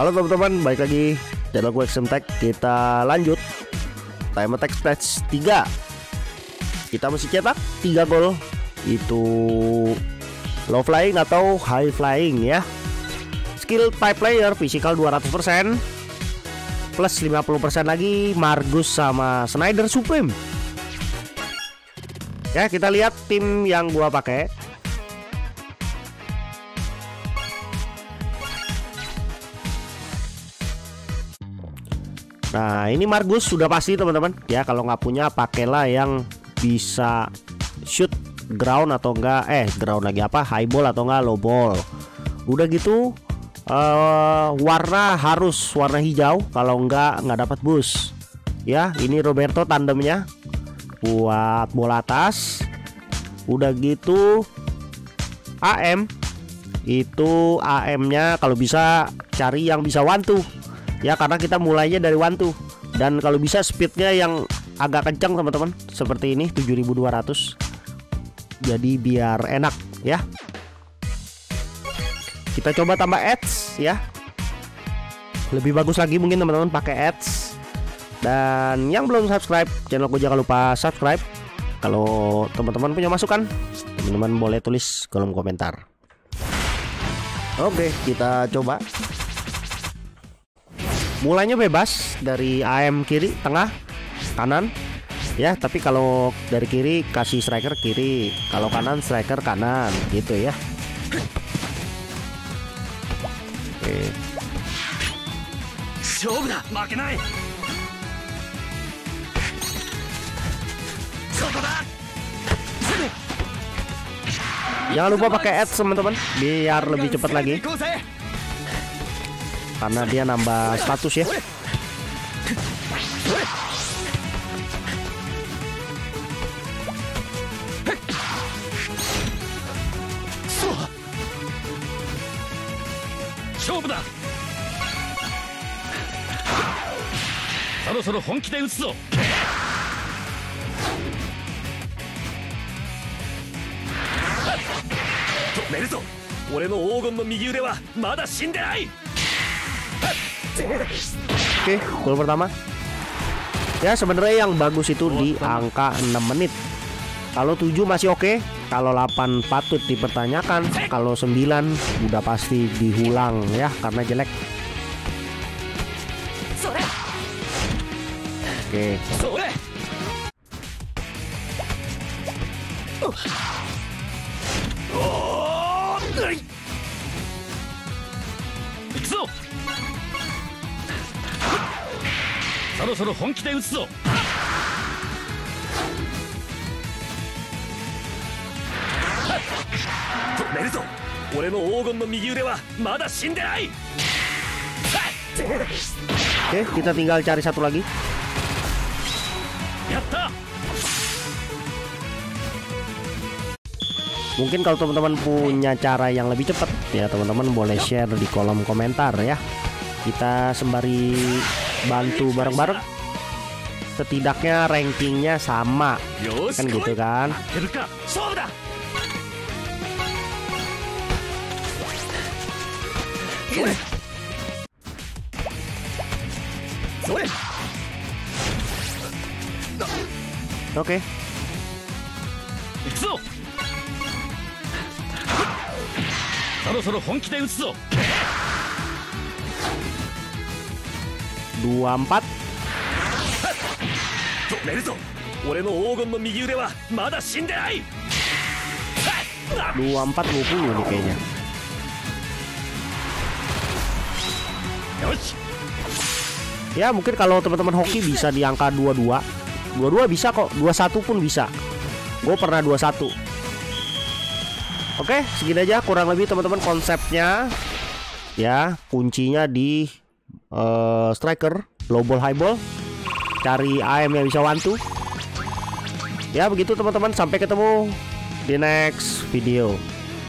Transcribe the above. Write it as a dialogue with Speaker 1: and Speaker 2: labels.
Speaker 1: Halo teman-teman, balik lagi. Channel gue Tech. Kita lanjut. Time Attack Stage 3 Kita mesti cetak 3 gol. Itu low flying atau high flying ya. Skill type player, physical 200% Plus 50% lagi Margus sama Snyder Supreme. Ya kita lihat tim yang gua pakai Nah ini Margus sudah pasti teman-teman. Ya kalau nggak punya pakailah yang bisa shoot ground atau enggak eh ground lagi apa? High ball atau enggak low ball. Udah gitu uh, warna harus warna hijau. Kalau enggak nggak dapat boost. Ya ini Roberto tandemnya. Buat bola atas. Udah gitu AM itu AM nya kalau bisa cari yang bisa two ya karena kita mulainya dari one two. Dan kalau bisa speednya yang agak kencang teman-teman seperti ini 7200 jadi biar enak ya. Kita coba tambah ads ya. Lebih bagus lagi mungkin teman-teman pakai ads. Dan yang belum subscribe channel aku jangan lupa subscribe. Kalau teman-teman punya masukan teman-teman boleh tulis kolom komentar. Oke kita coba mulainya bebas dari AM kiri tengah kanan. Ya tapi kalau dari kiri kasih striker kiri. Kalau kanan striker kanan gitu ya. Oke. Jangan lupa pakai ads teman-teman biar lebih cepat lagi karena dia nambah status ya.
Speaker 2: そろ本気で打つぞ
Speaker 3: 止めるぞ俺の黄金の右腕はまだ死んでない Oke,
Speaker 1: gol pertama. Ya sebenarnya yang bagus itu di angka 6 menit. Kalau 7 masih oke, kalau 8 patut dipertanyakan, kalau 9 udah pasti diulang ya karena jelek. Oke. Oke, kita tinggal cari satu lagi. Mungkin kalau teman-teman punya cara yang lebih cepat ya teman-teman boleh share di kolom komentar ya. Kita sembari bantu bareng-bareng. Setidaknya rankingnya sama.
Speaker 3: Kan gitu
Speaker 1: kan. Oke. Dua empat. Dua empat dua puluh nih kayaknya. Ya mungkin kalau teman-teman hoki bisa di angka 22 22 bisa kok 21 pun bisa. Gue pernah 21 Oke segini aja kurang lebih teman-teman konsepnya. Ya kuncinya di uh, striker Low ball high ball. Cari AM yang bisa two Ya begitu teman-teman. Sampai ketemu di next video